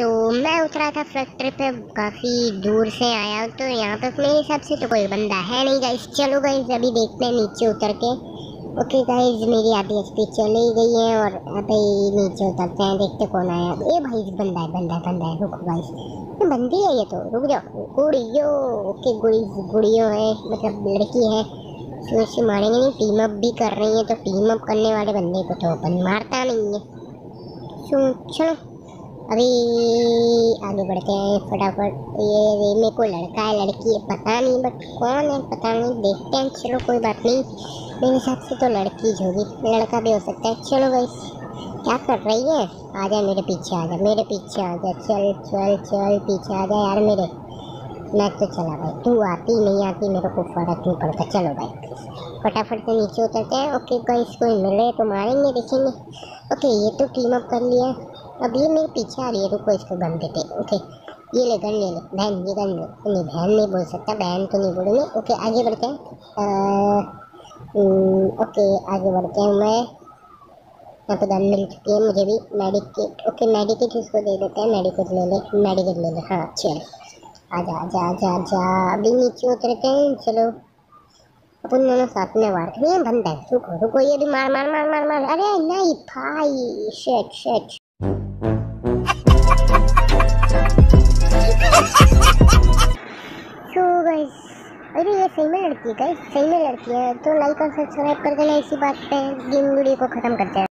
सो so, मैं उतरा था फैक्ट्री पे काफ़ी दूर से आया तो यहाँ पे मेरे हिसाब से तो कोई बंदा है नहीं गाइस चलो गाइस अभी देखते हैं नीचे उतर के। ओके गाइस मेरी आधी एच पी चली गई है और अभी नीचे उतरते हैं देखते कौन आया। ए भाई बंदा है बंदा है बंदा है रुको गाइस बंदी है ये तो रुक जाओ। गुड़ियो ओके गुड़ी गुड़ियो है मतलब लड़की है। तो इसे मारेंगे नहीं टीम अप भी कर रही है तो टीम अप करने वाले बंदे को तो अपन मारता नहीं है। सो चलो। अभी आगे बढ़ते हैं फटाफट। ये मेरे को लड़का है, लड़की है, पता नहीं बट कौन है, पता नहीं। देखते हैं, चलो कोई बात नहीं। मेरे हिसाब से तो लड़की होगी। लड़का भी हो सकता है। चलो भाई, क्या कर रही है? आ जाए मेरे पीछे, आ जा, मेरे पीछे, आ जा। चल चल चल, पीछे आ जा यार मेरे। मैं तो चला भाई। तू आती, नहीं आती, मेरे को फ़र्क नहीं पड़ता। चलो भाई, फटाफट से नीचे उतरते हैं। ओके गाइस कोई मिले तो मारेंगे, देखेंगे। ओके ये तो टीम अप कर लिया अब ये मेरे पीछे आ रही है, रुको इसको गन देते ओके ये ले, गन ले ले। बहन, ये गन ले। नहीं, बहन नहीं बोल सकता, बहन तो नहीं बोलूँगी। ओके, आगे बढ़ते हैं। ओके, आगे बढ़ते हैं मैं। यहाँ पे गन मिल चुकी है मुझे भी। मेडिकेट ओके मेडिकेट इसको दे देते हैं। मेडिकेट ले ले। मेडिकेट ले ले। हाँ चल आजा आजा आजा आजा। अभी नीचे उतरते हैं। चलो। अपन दोनों साथ में वार ये बंदा है। रुको रुको, ये भी मार मार मार मार मार। अरे, नहीं, भाई। शेट शेट अरे ये सही में लड़की है सही में लड़की है। तो लाइक और सब्सक्राइब कर देना इसी बात पे गेम वीडियो को ख़त्म करते हैं।